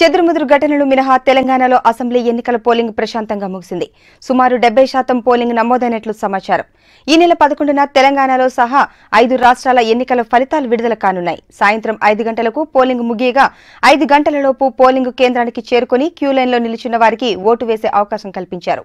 చెదురుముదురు ఘటనలు మినహా తెలంగాణలో అసెంబ్లీ ఎన్నికల పోలింగ్ ప్రశాంతంగా ముగిసింది. సుమారు డెబ్బై శాతం పోలింగ్ నమోదైనట్లు సమాచారం. ఈ నెల పదకొండున తెలంగాణలో సహా ఐదు రాష్ట్రాల ఎన్నికల ఫలితాలు విడుదల కానున్నాయి. సాయంత్రం ఐదు గంటలకు పోలింగ్ ముగియగా ఐదు గంటలలోపు పోలింగ్ కేంద్రానికి చేరుకుని క్యూలైన్లో నిలిచిన వారికి ఓటు వేసే అవకాశం కల్పించారు.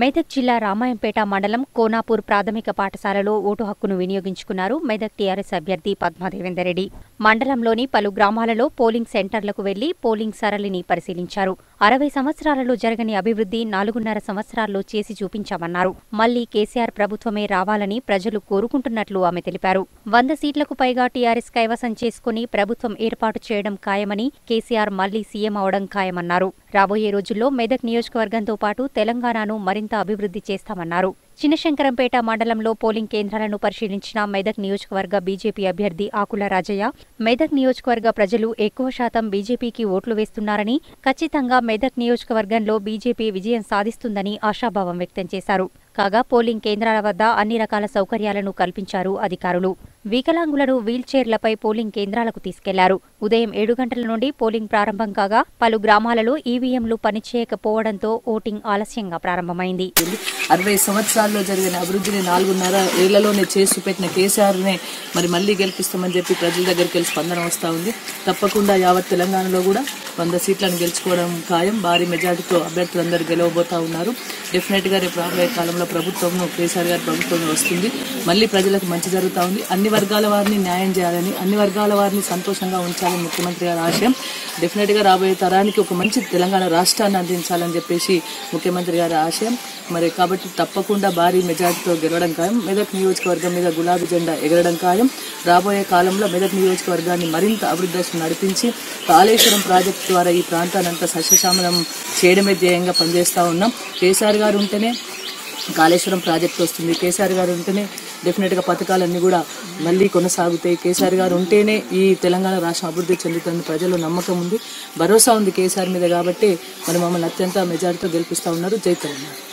మెదక్ జిల్లా రామాయంపేట మండలం కోనాపూర్ ప్రాథమిక పాఠశాలలో ఓటు హక్కును వినియోగించుకున్నారు మెదక్ టీఆర్ఎస్ అభ్యర్థి పద్మాదేవేందర్ రెడ్డి. మండలంలోని పలు గ్రామాలలో పోలింగ్ సెంటర్లకు వెళ్ళి పోలింగ్ సరళిని పరిశీలించారు. అరవై సంవత్సరాలలో జరగని అభివృద్ధి నాలుగున్నర సంవత్సరాల్లో చేసి చూపించామన్నారు. మళ్ళీ కేసీఆర్ ప్రభుత్వమే రావాలని ప్రజలు కోరుకుంటున్నట్లు ఆమె తెలిపారు. వంద సీట్లకు పైగా టీఆర్ఎస్ కైవసం చేసుకుని ప్రభుత్వం ఏర్పాటు చేయడం ఖాయమని కేసీఆర్ మళ్ళీ సీఎం అవడం ఖాయమన్నారు. రాబోయే రోజుల్లో మెదక్ నియోజకవర్గంతో పాటు తెలంగాణను మరింత అభివృద్ధి చేస్తామన్నారు. చిన్నశంకరంపేట మండలంలో పోలింగ్ కేంద్రాలను పరిశీలించిన మెదక్ నియోజకవర్గ బీజేపీ అభ్యర్థి ఆకుల రాజయ్య మెదక్ నియోజకవర్గ ప్రజలు ఎక్కువ శాతం బీజేపీకి ఓట్లు వేస్తున్నారని ఖచ్చితంగా మెదక్ నియోజకవర్గంలో బీజేపీ విజయం సాధిస్తుందని ఆశాభావం వ్యక్తం చేశారు. కాగా పోలింగ్ కేంద్రాల వద్ద అన్ని రకాల సౌకర్యాలను కల్పించారు అధికారులు. వికలాంగులను వీల్చైర్లపై పోలింగ్ కేంద్రాలకు తీసుకెళ్ళారు. ఉదయం ఏడు గంటల నుండి పోలింగ్ ప్రారంభం కాగా పలు గ్రామాలలో ఈవీఎంలు పనిచేయకపోవడంతో ఓటింగ్ ఆలస్యంగా ప్రారంభమైంది. అరవై సంవత్సరాల్లో జరిగిన అభివృద్ధిని నాలుగున్నర ఏళ్ళలోనే చేసి పెట్టిన కేసీఆర్నే మరి మళ్ళీ గెలిపిస్తామని చెప్పి ప్రజల దగ్గరికి వెళ్ళి స్పందన వస్తూ ఉంది. తప్పకుండా యావత్ తెలంగాణలో కూడా వంద సీట్లను గెలుచుకోవడం ఖాయం. భారీ మెజార్టీతో అభ్యర్థులందరూ గెలవబోతా ఉన్నారు. డెఫినెట్గా రేపు రాబోయే కాలంలో ప్రభుత్వం కేసీఆర్ గారి ప్రభుత్వం వస్తుంది. మళ్ళీ ప్రజలకు మంచి జరుగుతూ ఉంది. అన్ని వర్గాల వారిని న్యాయం చేయాలని అన్ని వర్గాల వారిని సంతోషంగా ఉంచాలని ముఖ్యమంత్రి గారి ఆశయం. డెఫినెట్గా రాబోయే తరానికి ఒక మంచి తెలంగాణ రాష్ట్రాన్ని అందించాలని చెప్పేసి ముఖ్యమంత్రి గారి ఆశయం. మరి కాబట్టి తప్పకుండా భారీ మెజార్టీతో గెలవడం ఖాయం. మెదక్ నియోజకవర్గం మీద గులాబీ జెండా ఎగరడం ఖాయం. రాబోయే కాలంలో మెదక్ నియోజకవర్గాన్ని మరింత అభివృద్ధి నడిపించి కాళేశ్వరం ప్రాజెక్టు ద్వారా ఈ ప్రాంతాన్ని అంతా సస్యశ్యామలం చేయడమే ధ్యేయంగా పనిచేస్తూ ఉన్నాం. కేసీఆర్ గారు ఉంటేనే కాళేశ్వరం ప్రాజెక్ట్ వస్తుంది. కేసీఆర్ గారు ఉంటేనే డెఫినెట్గా పథకాలన్నీ కూడా మళ్ళీ కొనసాగుతాయి. కేసీఆర్ గారు ఉంటేనే ఈ తెలంగాణ రాష్ట్రం అభివృద్ధి చెందుతుంది ప్రజల్లో నమ్మకం ఉంది. భరోసా ఉంది కేసీఆర్ మీద కాబట్టి మరి మమ్మల్ని అత్యంత మెజారిటీతో గెలిపిస్తూ ఉన్నారు. జై తెలంగాణ.